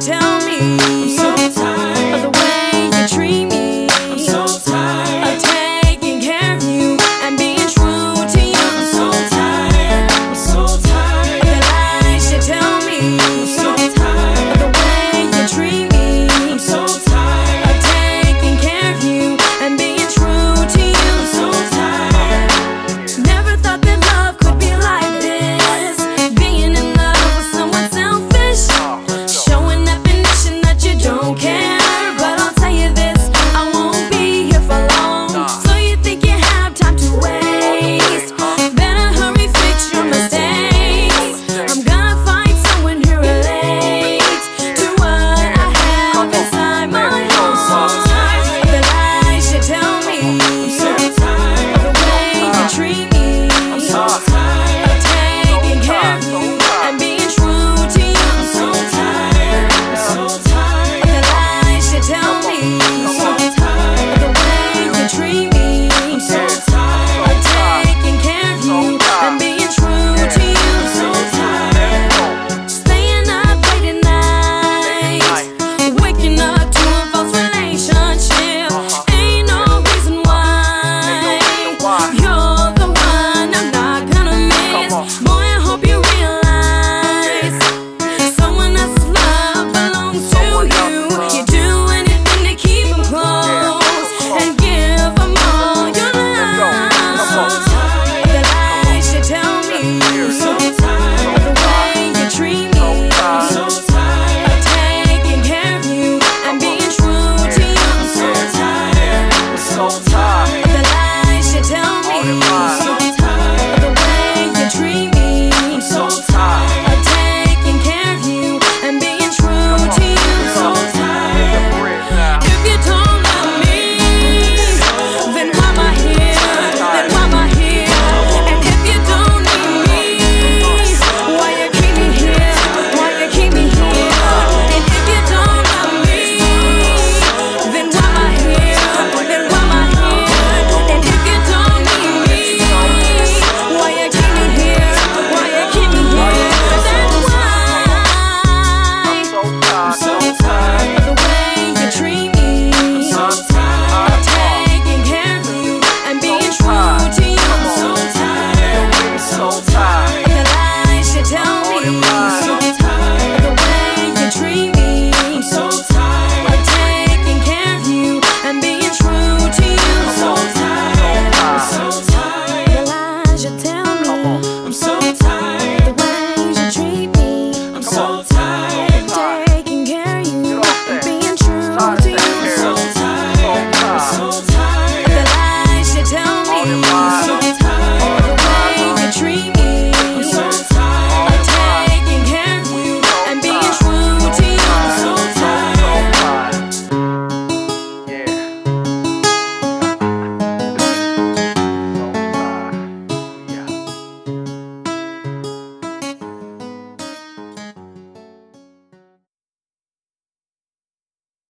tell me.